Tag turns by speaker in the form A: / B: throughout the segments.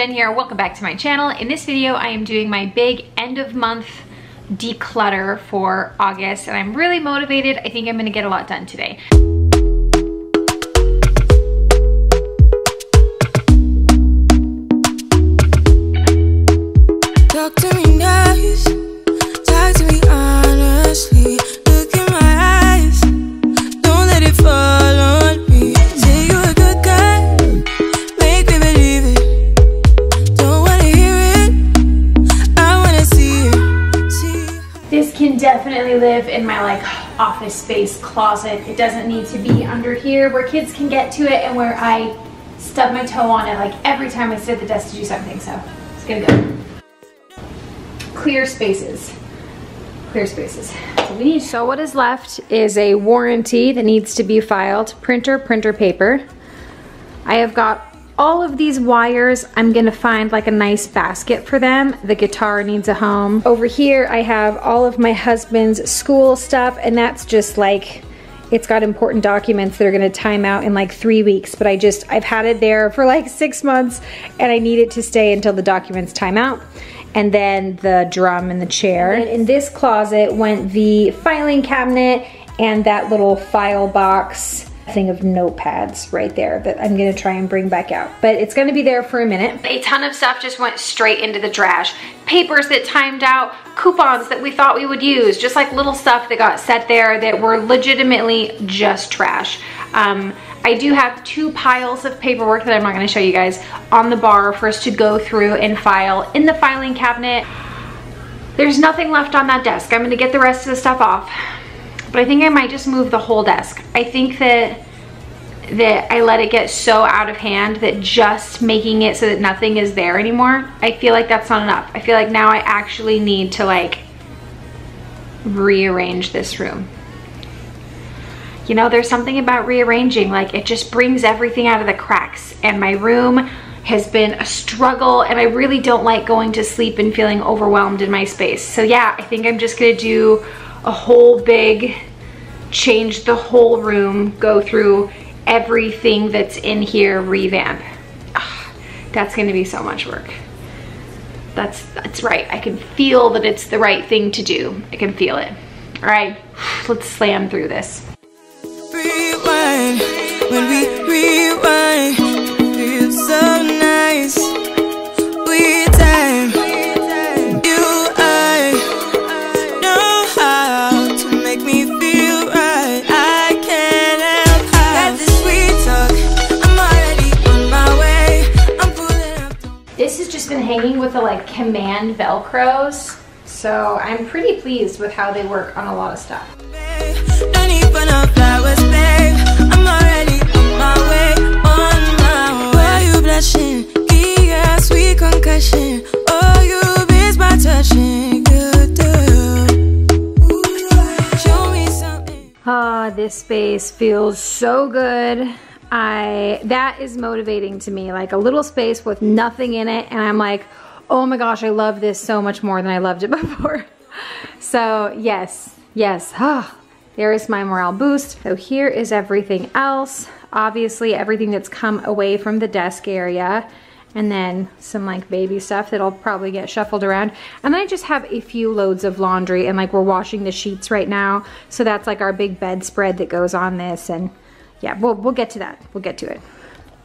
A: Jen here. Welcome back to my channel. In this video, I am doing my big end of month declutter for August and I'm really motivated. I think I'm gonna get a lot done today. Office space closet. It doesn't need to be under here where kids can get to it and where I stub my toe on it like every time I sit at the desk to do something. So it's gonna go. Clear spaces. Clear spaces. So we need. So what is left is a warranty that needs to be filed. Printer, printer paper. I have got all of these wires. I'm gonna find like a nice basket for them. The guitar needs a home. Over here, I have all of my husband's school stuff and that's just like, it's got important documents that are gonna time out in like three weeks, but I just, I've had it there for like six months and I need it to stay until the documents time out. And then the drum and the chair. And in this closet went the filing cabinet and that little file box thing of notepads right there that I'm gonna try and bring back out. But it's gonna be there for a minute. A ton of stuff just went straight into the trash. Papers that timed out, coupons that we thought we would use, just like little stuff that got set there that were legitimately just trash. Um, I do have two piles of paperwork that I'm not gonna show you guys on the bar for us to go through and file in the filing cabinet. There's nothing left on that desk. I'm gonna get the rest of the stuff off but I think I might just move the whole desk. I think that that I let it get so out of hand that just making it so that nothing is there anymore, I feel like that's not enough. I feel like now I actually need to like rearrange this room. You know, there's something about rearranging, like it just brings everything out of the cracks and my room has been a struggle and I really don't like going to sleep and feeling overwhelmed in my space. So yeah, I think I'm just gonna do a whole big, change the whole room, go through everything that's in here, revamp. Ugh, that's gonna be so much work. That's, that's right, I can feel that it's the right thing to do. I can feel it. All right, let's slam through this.
B: rewind
A: hanging with the like command Velcros. So I'm pretty pleased with how they work on a lot of stuff.
B: No need for no flowers, babe. I'm already on my way, on my way. Why you blushing? Yeah, sweet concussion. Oh, you miss my touching. Good to you. Show me something.
A: Ah, this space feels so good. I that is motivating to me. Like a little space with nothing in it and I'm like, "Oh my gosh, I love this so much more than I loved it before." So, yes. Yes. Ah, there is my morale boost. So here is everything else. Obviously, everything that's come away from the desk area and then some like baby stuff that'll probably get shuffled around. And then I just have a few loads of laundry and like we're washing the sheets right now. So that's like our big bedspread that goes on this and yeah, we'll, we'll get to that. We'll get to it.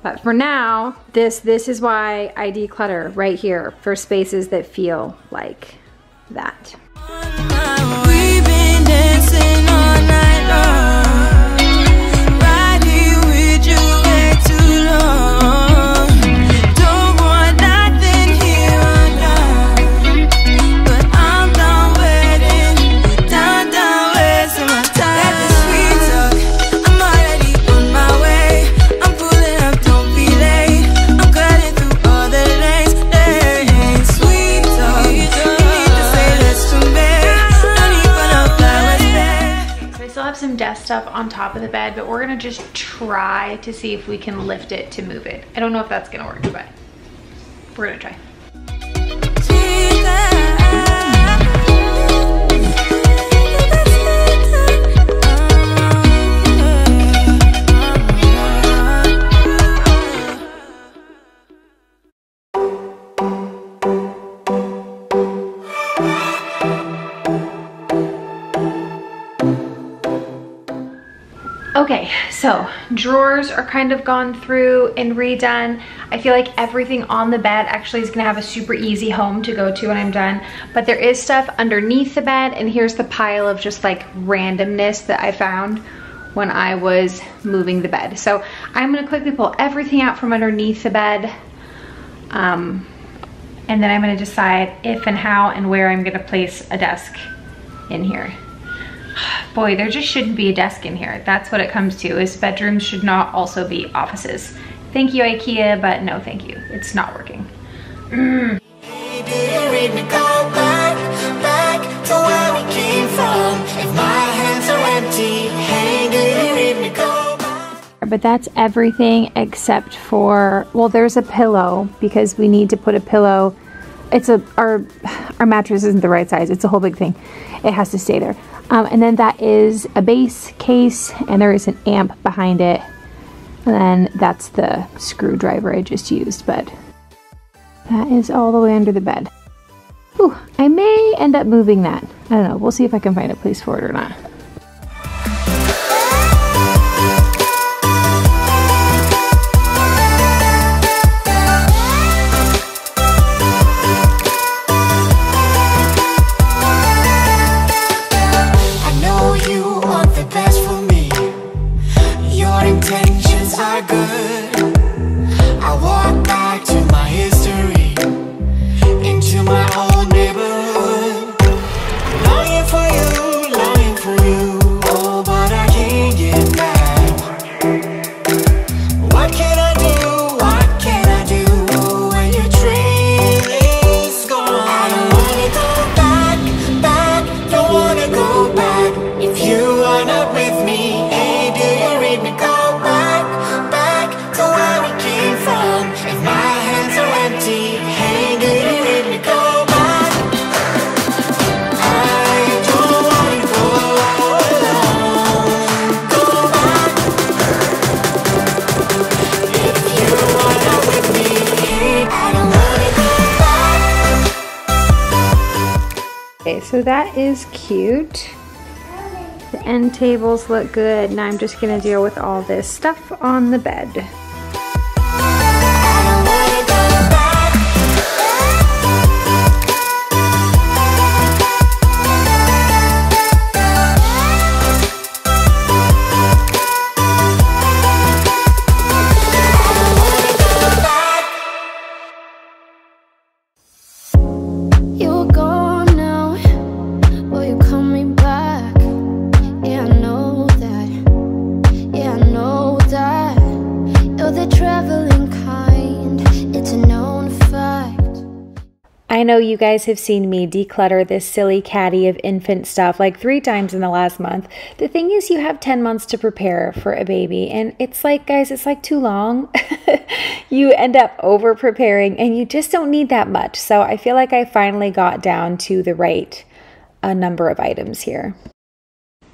A: But for now, this, this is why I declutter right here for spaces that feel like that. Some desk stuff on top of the bed, but we're gonna just try to see if we can lift it to move it. I don't know if that's gonna work, but we're gonna try. So drawers are kind of gone through and redone. I feel like everything on the bed actually is gonna have a super easy home to go to when I'm done. But there is stuff underneath the bed and here's the pile of just like randomness that I found when I was moving the bed. So I'm gonna quickly pull everything out from underneath the bed. Um, and then I'm gonna decide if and how and where I'm gonna place a desk in here. Boy, there just shouldn't be a desk in here. That's what it comes to, is bedrooms should not also be offices. Thank you, Ikea, but no thank you. It's not working. Mm. But that's everything except for, well, there's a pillow because we need to put a pillow. It's a, our, our mattress isn't the right size. It's a whole big thing. It has to stay there. Um, and then that is a bass case and there is an amp behind it. And then that's the screwdriver I just used, but that is all the way under the bed. Ooh, I may end up moving that. I don't know. We'll see if I can find a place for it or not. So that is cute. The end tables look good. Now I'm just gonna deal with all this stuff on the bed. Know you guys have seen me declutter this silly caddy of infant stuff like three times in the last month. The thing is, you have 10 months to prepare for a baby, and it's like, guys, it's like too long. you end up over preparing, and you just don't need that much. So I feel like I finally got down to the right uh, number of items here.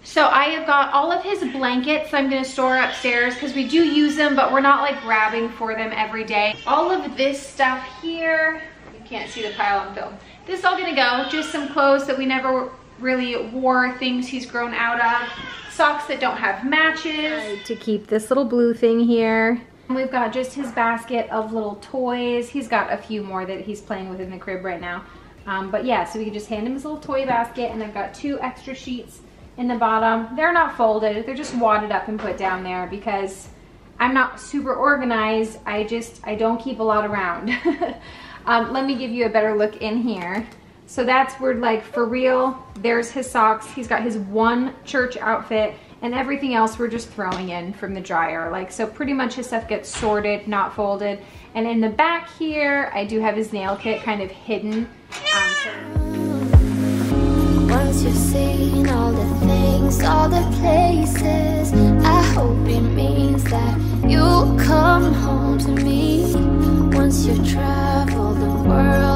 A: So I have got all of his blankets I'm gonna store upstairs because we do use them, but we're not like grabbing for them every day. All of this stuff here, can't see the pile on film. This is all gonna go, just some clothes that we never really wore, things he's grown out of, socks that don't have matches. To keep this little blue thing here. We've got just his basket of little toys. He's got a few more that he's playing with in the crib right now. Um, but yeah, so we can just hand him his little toy basket and I've got two extra sheets in the bottom. They're not folded, they're just wadded up and put down there because I'm not super organized. I just, I don't keep a lot around. Um, let me give you a better look in here. So that's where like for real, there's his socks. He's got his one church outfit and everything else we're just throwing in from the dryer. Like, so pretty much his stuff gets sorted, not folded. And in the back here, I do have his nail kit kind of hidden. Um, Once you've seen all the things, all the places, I hope it means that you'll come home to me once you've tried world.